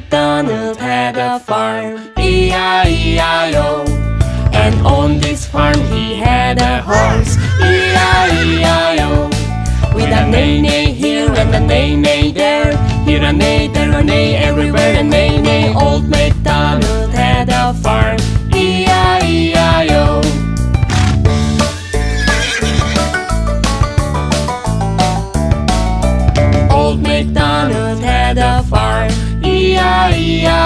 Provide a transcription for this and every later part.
had a farm. E-I-E-I-O. And on this farm he had a horse. E-I-E-I-O. With a neigh-neigh here and a neigh-neigh there. Here a neigh, there a neigh, everywhere a neigh-neigh. Old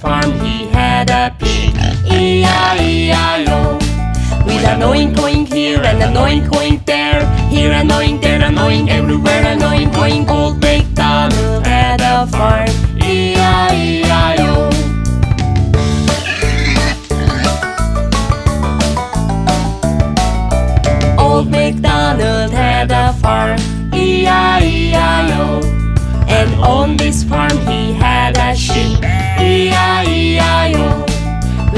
Farm he had a pig, E-I-E-I-O. With an oink oink here and an oink oink there, here an oink, there an oink, everywhere an oink oink. Old MacDonald had a farm, E-I-E-I-O. Old MacDonald had a farm, E-I-E-I-O. And on this farm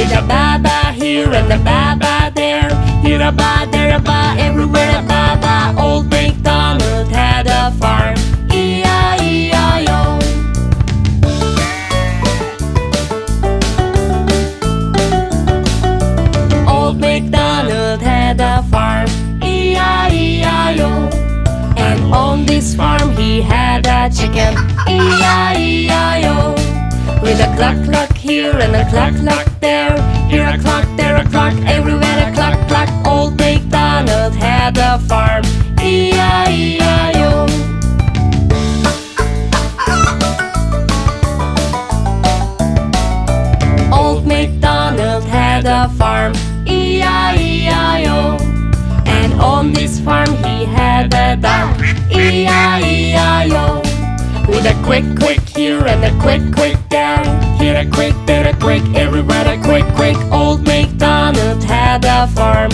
With a ba-ba here and a ba-ba there, here a ba, there a ba, everywhere a ba-ba. Old MacDonald had a farm, E-I-E-I-O. Old MacDonald had a farm, E-I-E-I-O. And on this farm he had a chicken, E-I-E-I-O. With a cluck cluck and a cluck cluck there, here a cluck, there a cluck, everywhere a cluck cluck. Old MacDonald had a farm, E-I-E-I-O. Old MacDonald had a farm, E-I-E-I-O. And on this farm he had a duck, E-I-E-I-O. With a quick, quick here and a quick, quick there. Here a quick, there a quick, everywhere a quick, quick. Old MacDonald had a farm,